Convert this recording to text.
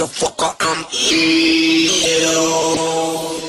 motherfucker, I'm ill.